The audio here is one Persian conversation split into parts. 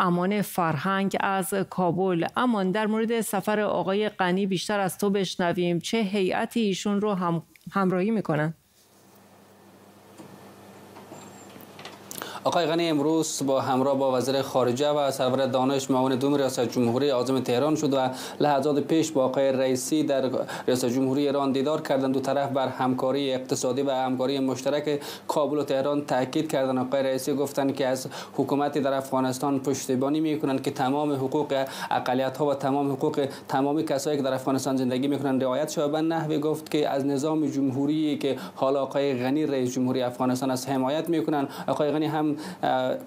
امان فرهنگ از کابل. امان در مورد سفر آقای غنی بیشتر از تو بشنویم. چه هیئتی ایشون رو هم همراهی می‌کنن؟ آقای غنی امروز با همراه با وزیر خارجه و سرور دانش معاون دوم ریاست جمهوری عازم تهران شد و لحظات پیش با آقای رئیسی در ریاست جمهوری ایران دیدار کردند. دو طرف بر همکاری اقتصادی و همکاری مشترک کابل و تهران تاکید کردند. آقای رئیسی گفتند که از حکومتی در افغانستان پشتیبانی می‌کنند که تمام حقوق اقلیت ها و تمام حقوق تمامی کسایی که در افغانستان زندگی می‌کنند رعایت شود. به نحوی گفت که از نظام جمهوری که حالا آقای غنی رئیس جمهوری افغانستان از حمایت می‌کنند. آقای غنی هم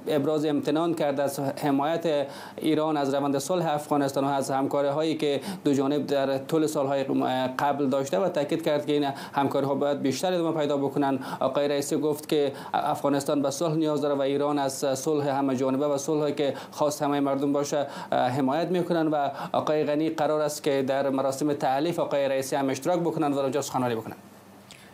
ابراز امتنان کرد از حمایت ایران از روند صلح افغانستان و از همکاری هایی که دو جانب در طول سالهای قبل داشته و تاکید کرد که این همکاری ها باید بیشتر ادامه پیدا بکنن. آقای رئیسی گفت که افغانستان به صلح نیاز داره و ایران از صلح همه جانبه و صلحی که خواست همه مردم باشه حمایت می‌کنن و آقای غنی قرار است که در مراسم تعلیف آقای رئیسی هم اشتراک بکنن و اونجا سخنرانی بکنن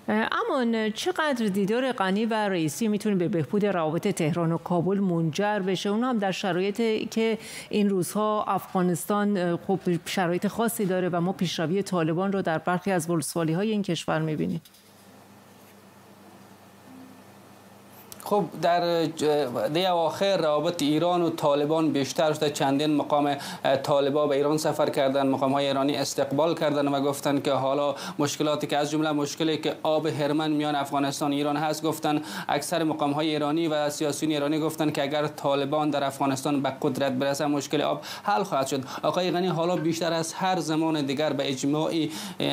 اما چقدر دیدار غنی و رئیسی می‌تونه به بهبود روابط تهران و کابل منجر بشه؟ اون هم در شرایطی که این روزها افغانستان خب شرایط خاصی داره و ما پیشروی طالبان رو در برخی از ولسوالی های این کشور می‌بینیم. خب در دی آخر روابط ایران و طالبان بیشتر شده. چندین مقام طالبا به ایران سفر کردن مقام های ایرانی استقبال کردن و گفتن که حالا مشکلاتی که از جمله مشکلی که آب هرمن میان افغانستان ایران هست گفتن اکثر مقام های ایرانی و سیاسیون ایرانی گفتن که اگر طالبان در افغانستان به قدرت برسه مشکل آب حل خواهد شد. آقای غنی حالا بیشتر از هر زمان دیگر به اجماع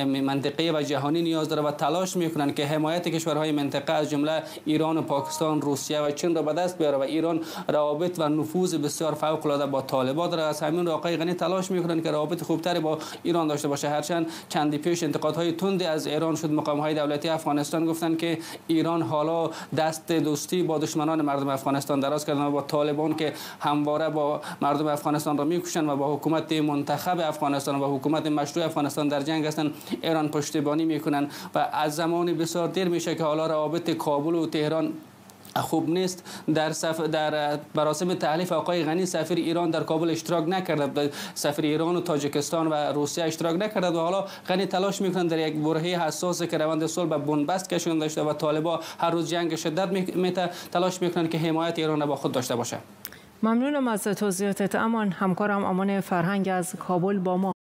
منطقه و جهانی نیاز داره و تلاش می‌کنن که حمایت کشورهای منطقه از جمله ایران و پاکستان روسیه و چین را به دست بیاره و ایران روابط و نفوذ بسیار فوق العاده با طالبان داره از همین آقای غنی تلاش می‌کنن که روابط خوبتری با ایران داشته باشه. هرچند چندی پیش انتقادهای تندی از ایران شد. مقام های دولتی افغانستان گفتن که ایران حالا دست دوستی با دشمنان مردم افغانستان دراز کردن و با طالبان که همواره با مردم افغانستان را می‌کشن و با حکومت منتخب افغانستان و حکومت مشروع افغانستان در جنگ هستن ایران پشتیبانی می‌کنن و از زمان بسیار دیر میشه که حالا روابط کابل و تهران خوب نیست. در سف... در مراسم تعلیف آقای غنی سفیر ایران در کابل اشتراک نکرده سفیر ایران و تاجیکستان و روسیه اشتراک نکرده و حالا غنی تلاش می‌کنند در یک برهه حساس که روند صلح به بنبست کشون داشته و طالبا هر روز جنگ شدت می... تلاش می‌کنند که حمایت ایران با خود داشته باشه ممنونم از توضیحاتت امان همکارم امان فرهنگ از کابل با ما.